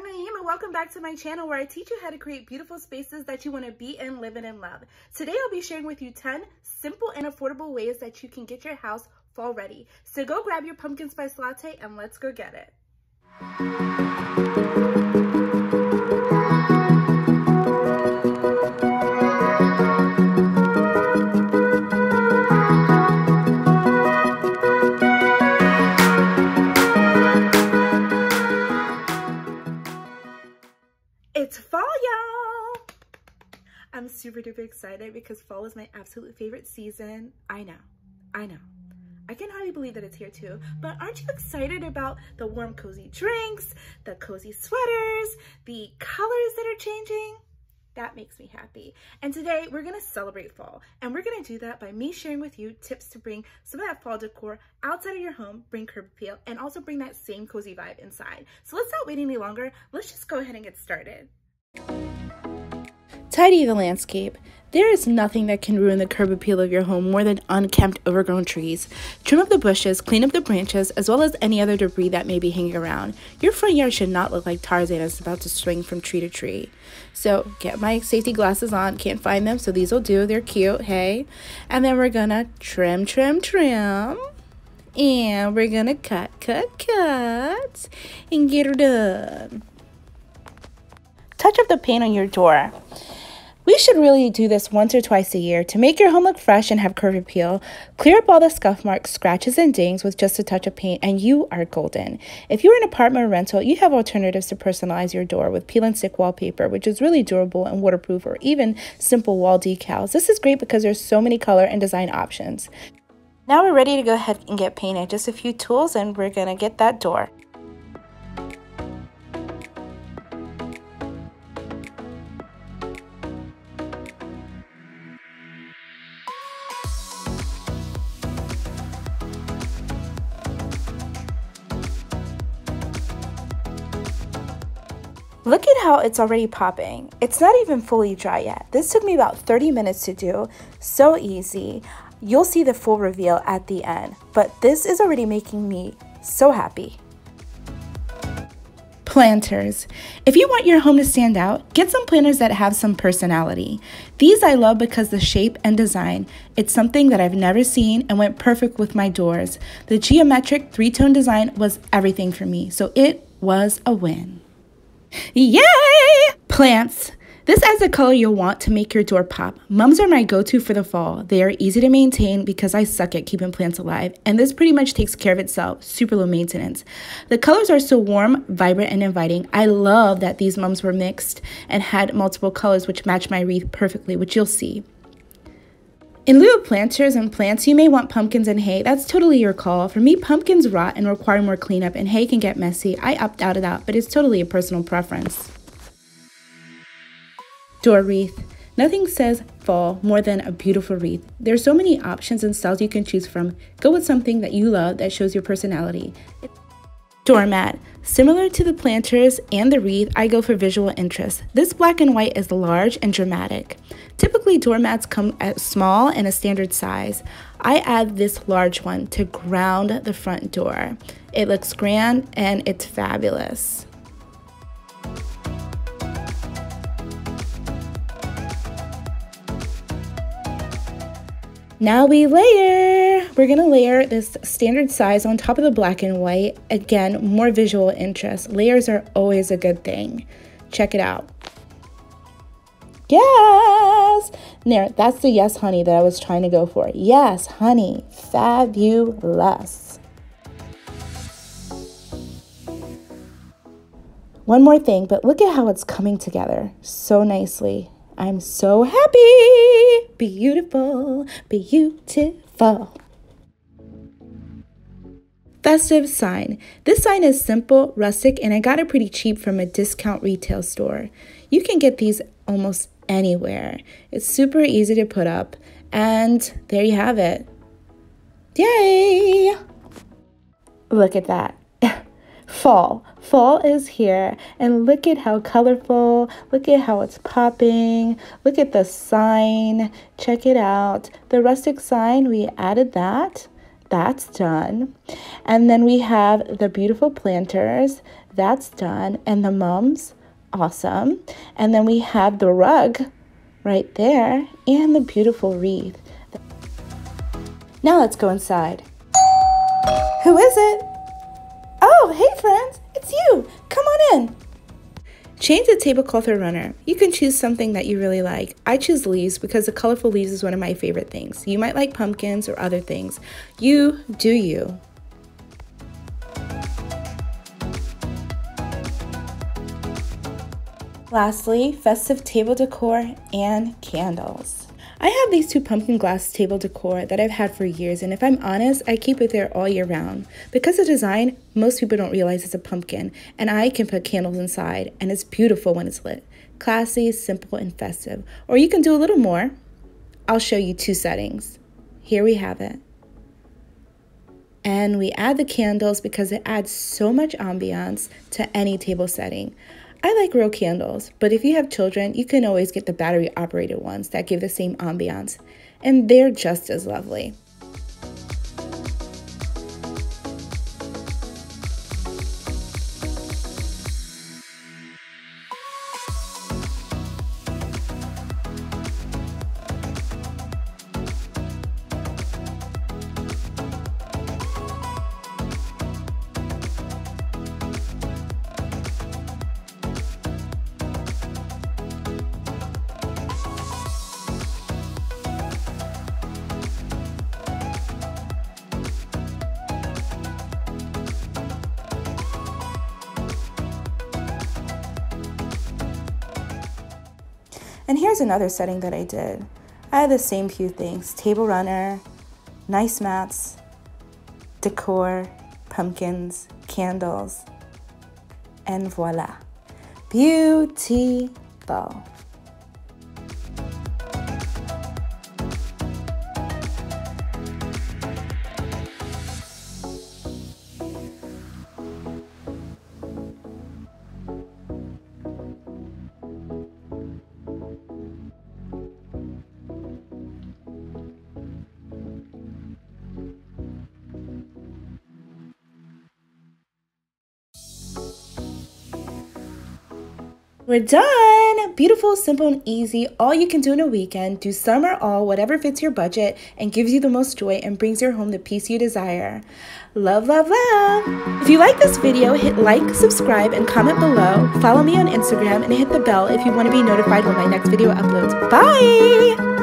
Naimah and welcome back to my channel where I teach you how to create beautiful spaces that you want to be in, live in, and love. Today I'll be sharing with you 10 simple and affordable ways that you can get your house fall ready. So go grab your pumpkin spice latte and let's go get it. I'm super duper excited because fall is my absolute favorite season. I know, I know. I can hardly believe that it's here too, but aren't you excited about the warm cozy drinks, the cozy sweaters, the colors that are changing? That makes me happy. And today we're gonna celebrate fall and we're gonna do that by me sharing with you tips to bring some of that fall decor outside of your home, bring curb appeal, and also bring that same cozy vibe inside. So let's not wait any longer. Let's just go ahead and get started. Tidy the landscape. There is nothing that can ruin the curb appeal of your home more than unkempt, overgrown trees. Trim up the bushes, clean up the branches, as well as any other debris that may be hanging around. Your front yard should not look like Tarzan is about to swing from tree to tree. So, get my safety glasses on. Can't find them, so these will do. They're cute, hey? And then we're gonna trim, trim, trim. And we're gonna cut, cut, cut. And get her done. Touch up the paint on your door. We should really do this once or twice a year to make your home look fresh and have curb appeal. Clear up all the scuff marks, scratches, and dings with just a touch of paint, and you are golden. If you're an apartment or rental, you have alternatives to personalize your door with peel and stick wallpaper, which is really durable and waterproof, or even simple wall decals. This is great because there's so many color and design options. Now we're ready to go ahead and get painted. Just a few tools, and we're gonna get that door. Look at how it's already popping. It's not even fully dry yet. This took me about 30 minutes to do. So easy. You'll see the full reveal at the end, but this is already making me so happy. Planters. If you want your home to stand out, get some planters that have some personality. These I love because the shape and design. It's something that I've never seen and went perfect with my doors. The geometric three-tone design was everything for me, so it was a win. Yay! Plants. This adds a color you'll want to make your door pop. Mums are my go-to for the fall. They are easy to maintain because I suck at keeping plants alive, and this pretty much takes care of itself, super low maintenance. The colors are so warm, vibrant, and inviting. I love that these mums were mixed and had multiple colors which match my wreath perfectly, which you'll see. In lieu of planters and plants, you may want pumpkins and hay. That's totally your call. For me, pumpkins rot and require more cleanup, and hay can get messy. I opt out of that, but it's totally a personal preference. Door wreath. Nothing says fall more than a beautiful wreath. There's so many options and styles you can choose from. Go with something that you love that shows your personality. Doormat. Similar to the planters and the wreath, I go for visual interest. This black and white is large and dramatic. Typically, doormats come at small and a standard size. I add this large one to ground the front door. It looks grand and it's fabulous. Now we layer. We're gonna layer this standard size on top of the black and white. Again, more visual interest. Layers are always a good thing. Check it out. Yes! There, that's the yes, honey, that I was trying to go for. Yes, honey. Fabulous. One more thing, but look at how it's coming together so nicely. I'm so happy. Beautiful, beautiful. Festive sign. This sign is simple, rustic, and I got it pretty cheap from a discount retail store. You can get these almost anywhere. It's super easy to put up, and there you have it. Yay! Look at that fall. Fall is here, and look at how colorful, look at how it's popping, look at the sign, check it out. The rustic sign, we added that. That's done. And then we have the beautiful planters. That's done. And the mums. Awesome. And then we have the rug right there and the beautiful wreath. Now let's go inside. Who is it? Oh, hey friends, it's you. Come on in. Change the tablecloth or runner. You can choose something that you really like. I choose leaves because the colorful leaves is one of my favorite things. You might like pumpkins or other things. You do you. Lastly, festive table decor and candles. I have these two pumpkin glass table decor that I've had for years, and if I'm honest, I keep it there all year round. Because of design, most people don't realize it's a pumpkin, and I can put candles inside, and it's beautiful when it's lit. Classy, simple, and festive. Or you can do a little more. I'll show you two settings. Here we have it. And we add the candles because it adds so much ambiance to any table setting. I like real candles, but if you have children, you can always get the battery operated ones that give the same ambiance, and they're just as lovely. And here's another setting that I did. I had the same few things, table runner, nice mats, decor, pumpkins, candles, and voila, beautiful. We're done! Beautiful, simple, and easy. All you can do in a weekend. Do some or all, whatever fits your budget and gives you the most joy and brings your home the peace you desire. Love, love, love! If you like this video, hit like, subscribe, and comment below. Follow me on Instagram and hit the bell if you want to be notified when my next video uploads. Bye!